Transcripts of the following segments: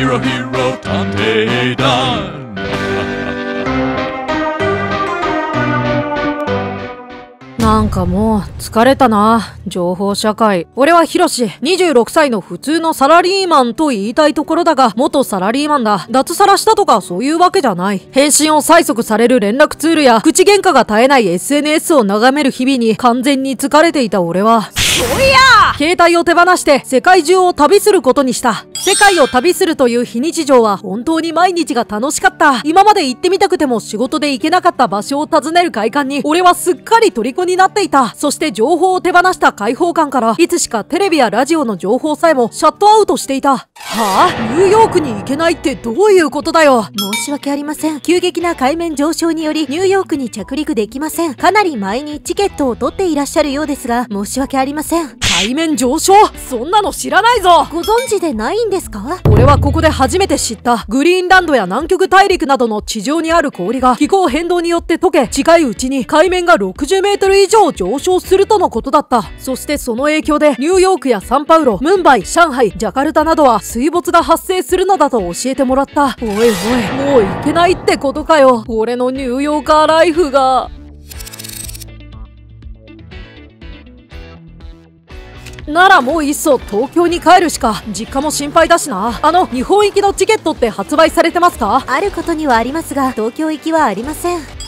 ヒロヒロ探偵団なんかもう疲れたな。情報社会。俺はヒロシ、26歳の普通のサラリーマンと言いたいところだが、元サラリーマンだ。脱サラしたとかそういうわけじゃない。返信を催促される連絡ツールや、口喧嘩が絶えない SNS を眺める日々に完全に疲れていた俺は、そういや携帯を手放して世界中を旅することにした。世界を旅するという非日常は本当に毎日が楽しかった。今まで行ってみたくても仕事で行けなかった場所を訪ねる快感に俺はすっかり虜になっていた。そして情報を手放した解放感からいつしかテレビやラジオの情報さえもシャットアウトしていた。はあ？ニューヨークに行けないってどういうことだよ。申し訳ありません。急激な海面上昇によりニューヨークに着陸できません。かなり前にチケットを取っていらっしゃるようですが、申し訳ありません。海面上昇？そんなの知らないぞ。ご存知でないんですか？俺はここで初めて知った。グリーンランドや南極大陸などの地上にある氷が気候変動によって溶け近いうちに海面が60メートル以上上昇するとのことだった。そしてその影響でニューヨークやサンパウロムンバイ上海ジャカルタなどは水没が発生するのだと教えてもらった。おいおいもう行けないってことかよ。俺のニューヨーカーライフがならもういっそ東京に帰るしか実家も心配だしなあの日本行きのチケットって発売されてますか？あることにはありますが、東京行きはありません。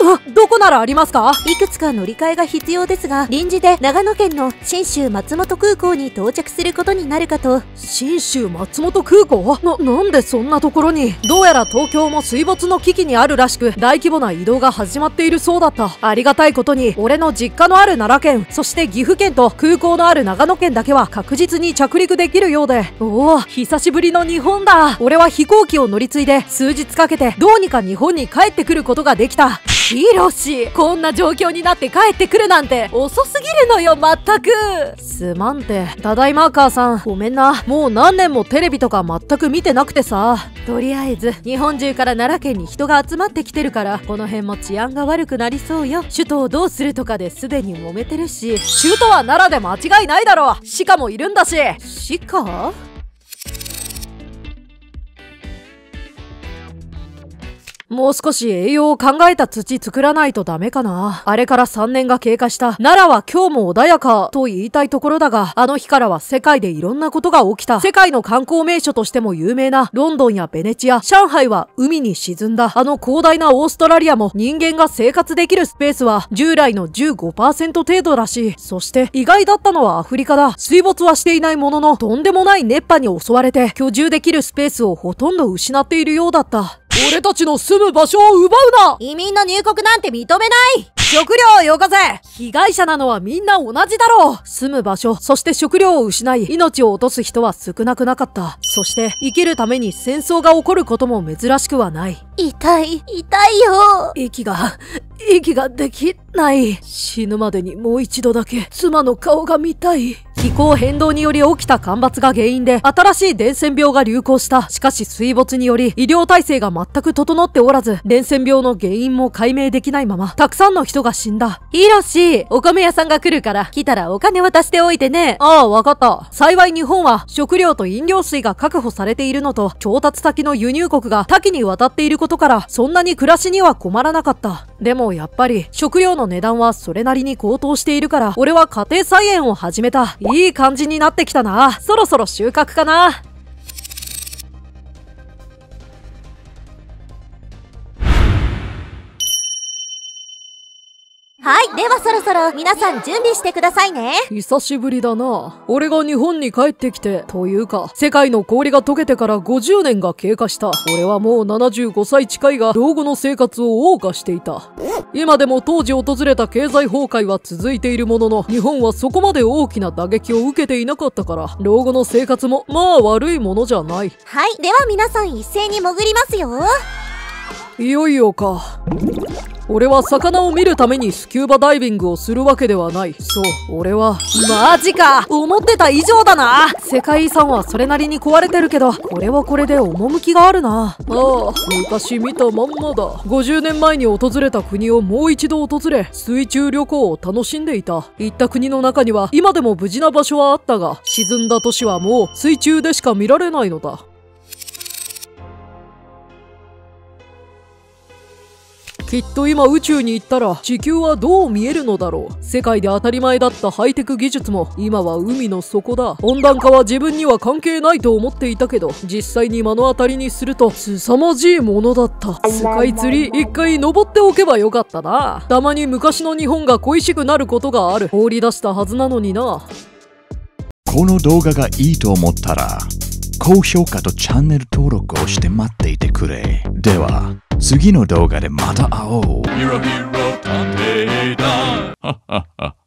うどこならありますか？いくつか乗り換えが必要ですが、臨時で長野県の信州松本空港に到着することになるかと。信州松本空港？な、なんでそんなところに？どうやら東京も水没の危機にあるらしく、大規模な移動が始まっているそうだった。ありがたいことに、俺の実家のある奈良県、そして岐阜県と空港のある長野県だけは確実に着陸できるようで、おお、久しぶりの日本だ。俺は飛行機を乗り継いで、数日かけてどうにか日本に帰ってくることができた。ヒロシこんな状況になって帰ってくるなんて遅すぎるのよまったく。すまんて。ただいま母さんごめんな。もう何年もテレビとか全く見てなくてさ。とりあえず日本中から奈良県に人が集まってきてるからこの辺も治安が悪くなりそうよ。首都をどうするとかですでに揉めてるし。首都は奈良で間違いないだろ。鹿もいるんだし。鹿もう少し栄養を考えた土作らないとダメかな。あれから3年が経過した。奈良は今日も穏やかと言いたいところだが、あの日からは世界でいろんなことが起きた。世界の観光名所としても有名なロンドンやベネチア、上海は海に沈んだ。あの広大なオーストラリアも人間が生活できるスペースは従来の15%程度らしい。そして意外だったのはアフリカだ。水没はしていないものの、とんでもない熱波に襲われて居住できるスペースをほとんど失っているようだった。俺たちの住む場所を奪うな移民の入国なんて認めない食料をよこせ被害者なのはみんな同じだろう住む場所、そして食料を失い、命を落とす人は少なくなかった。そして、生きるために戦争が起こることも珍しくはない。痛い、痛いよ息が、息ができない。死ぬまでにもう一度だけ、妻の顔が見たい。気候変動により起きた干ばつが原因で、新しい伝染病が流行した。しかし水没により、医療体制が全く整っておらず、伝染病の原因も解明できないまま、たくさんの人が死んだ。ヒロシ、お米屋さんが来るから、来たらお金渡しておいてね。ああ、わかった。幸い日本は食料と飲料水が確保されているのと、調達先の輸入国が多岐にわたっていることから、そんなに暮らしには困らなかった。でもやっぱり、食料の値段はそれなりに高騰しているから、俺は家庭菜園を始めた。いい感じになってきたな。そろそろ収穫かな。はい、ではそろそろ皆さん準備してくださいね。久しぶりだな。俺が日本に帰ってきて、というか、世界の氷が溶けてから50年が経過した。俺はもう75歳近いが、老後の生活を謳歌していた。今でも当時訪れた経済崩壊は続いているものの、日本はそこまで大きな打撃を受けていなかったから、老後の生活も、まあ悪いものじゃない。はい、では皆さん一斉に潜りますよ。いよいよか。俺は魚を見るためにスキューバダイビングをするわけではない。そう、俺は。マジか思ってた以上だな世界遺産はそれなりに壊れてるけど、これはこれで趣があるな。ああ、昔見たまんまだ。50年前に訪れた国をもう一度訪れ、水中旅行を楽しんでいた。行った国の中には今でも無事な場所はあったが、沈んだ都市はもう水中でしか見られないのだ。きっと今宇宙に行ったら地球はどう見えるのだろう。世界で当たり前だったハイテク技術も今は海の底だ。温暖化は自分には関係ないと思っていたけど実際に目の当たりにすると凄まじいものだった。スカイツリー一回登っておけばよかったな。たまに昔の日本が恋しくなることがある。放り出したはずなのにな。この動画がいいと思ったら高評価とチャンネル登録をして待っていてくれ。では次の動画でまた会おう。